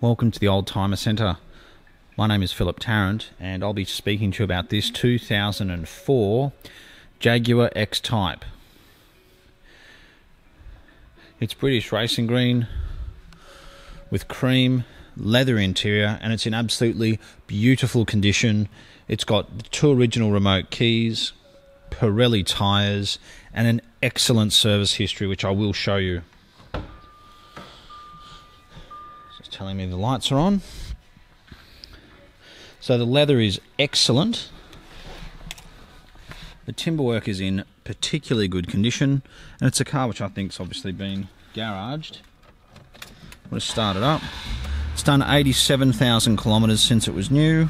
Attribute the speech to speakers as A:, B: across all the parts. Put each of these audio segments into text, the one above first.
A: Welcome to the Oldtimer Centre. My name is Philip Tarrant, and I'll be speaking to you about this 2004 Jaguar X Type. It's British racing green with cream leather interior, and it's in absolutely beautiful condition. It's got two original remote keys, Pirelli tyres, and an excellent service history, which I will show you. Telling me the lights are on. So the leather is excellent. The timber work is in particularly good condition, and it's a car which I think's obviously been garaged. I'm going to start it up. It's done 87,000 kilometres since it was new.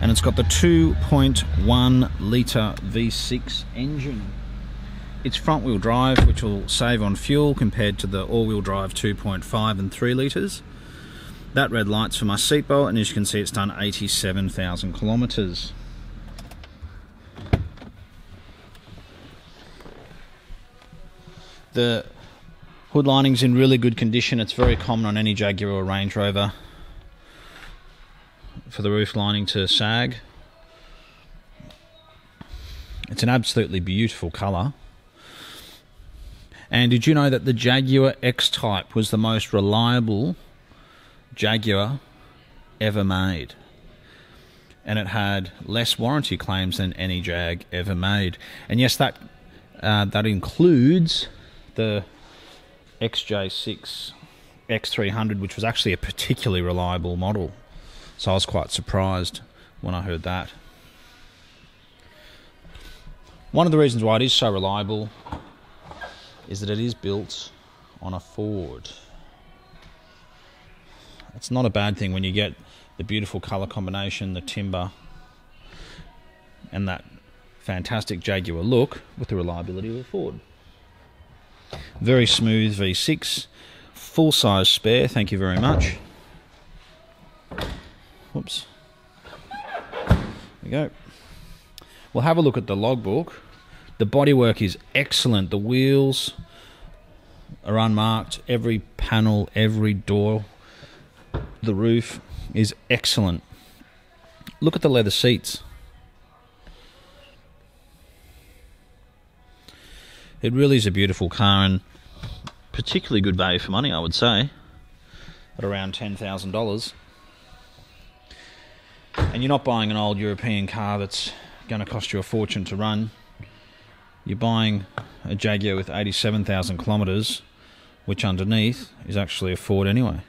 A: And it's got the 2.1 litre V6 engine. It's front wheel drive, which will save on fuel compared to the all wheel drive 2.5 and 3 litres. That red light's for my seatbelt, and as you can see, it's done 87,000 kilometres. The hood lining's in really good condition. It's very common on any Jaguar or Range Rover for the roof lining to sag. It's an absolutely beautiful colour. And did you know that the Jaguar X Type was the most reliable Jaguar ever made? And it had less warranty claims than any Jag ever made. And yes, that uh, that includes the XJ6 X300, which was actually a particularly reliable model. So I was quite surprised when I heard that. One of the reasons why it is so reliable is that it is built on a Ford. It's not a bad thing when you get the beautiful colour combination, the timber, and that fantastic Jaguar look with the reliability of a Ford. Very smooth V6, full size spare, thank you very much. Whoops. There we go. We'll have a look at the logbook. The bodywork is excellent. The wheels are unmarked. Every panel, every door, the roof is excellent. Look at the leather seats. It really is a beautiful car and particularly good value for money, I would say, at around $10,000 and you're not buying an old European car that's going to cost you a fortune to run. You're buying a Jaguar with 87,000 kilometres, which underneath is actually a Ford anyway.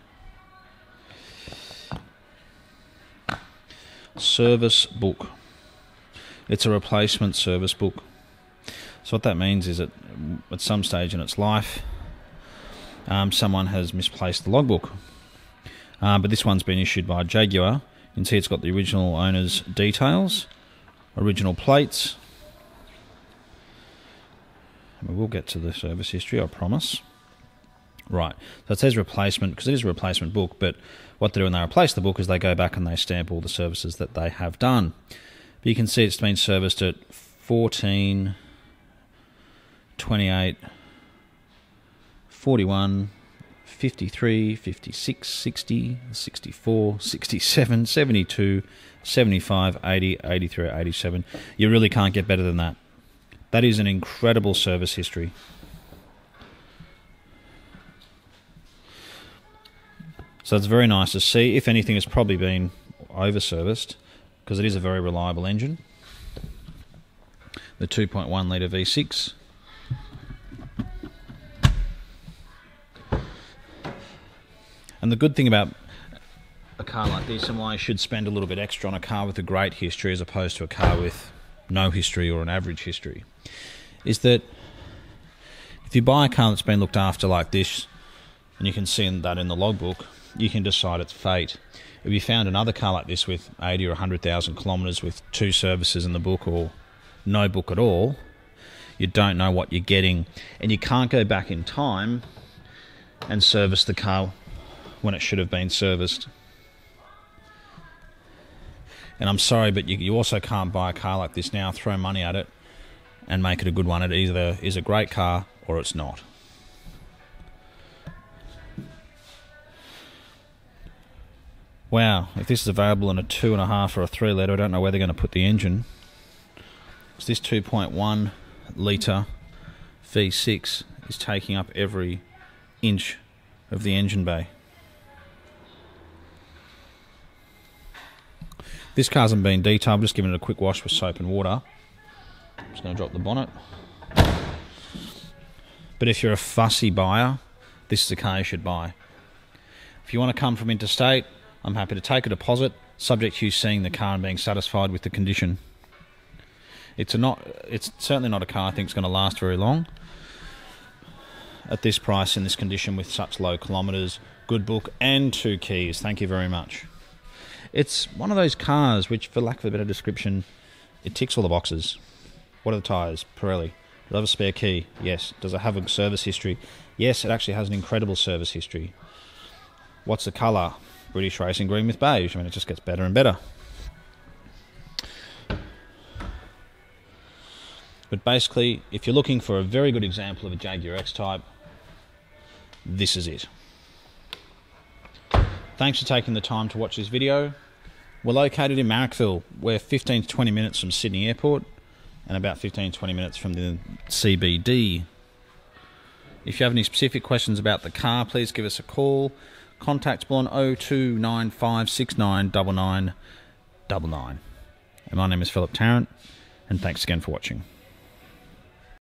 A: Service book. It's a replacement service book. So what that means is that at some stage in its life, um, someone has misplaced the logbook. Uh, but this one's been issued by Jaguar you can see it's got the original owner's details, original plates. We will get to the service history, I promise. Right, so it says replacement because it is a replacement book, but what they do when they replace the book is they go back and they stamp all the services that they have done. But you can see it's been serviced at 14, 28, 41, 53, 56, 60, 64, 67, 72, 75, 80, 83, 87. You really can't get better than that. That is an incredible service history. So it's very nice to see. If anything, it's probably been over serviced because it is a very reliable engine. The 2.1 litre V6 And the good thing about a car like this and why you should spend a little bit extra on a car with a great history as opposed to a car with no history or an average history is that if you buy a car that's been looked after like this and you can see that in the logbook, you can decide its fate. If you found another car like this with 80 or 100,000 kilometres with two services in the book or no book at all, you don't know what you're getting and you can't go back in time and service the car when it should have been serviced. And I'm sorry, but you, you also can't buy a car like this now, throw money at it, and make it a good one. It either is a great car or it's not. Wow, if this is available in a two and a half or a three litre, I don't know where they're going to put the engine. This 2.1 litre V6 is taking up every inch of the engine bay. This car hasn't been detailed, I'm just giving it a quick wash with soap and water. I'm just going to drop the bonnet. But if you're a fussy buyer, this is a car you should buy. If you want to come from interstate, I'm happy to take a deposit, subject to you seeing the car and being satisfied with the condition. It's not. It's certainly not a car I think is going to last very long. At this price, in this condition, with such low kilometres, good book, and two keys. Thank you very much. It's one of those cars which, for lack of a better description, it ticks all the boxes. What are the tyres? Pirelli. Does it have a spare key? Yes. Does it have a service history? Yes, it actually has an incredible service history. What's the colour? British Racing Green with beige. I mean, it just gets better and better. But basically, if you're looking for a very good example of a Jaguar X Type, this is it. Thanks for taking the time to watch this video. We're located in Marrickville. We're 15 to 20 minutes from Sydney Airport and about 15 to 20 minutes from the CBD. If you have any specific questions about the car, please give us a call. Contact Contactable on 0295699999. And my name is Philip Tarrant, and thanks again for watching.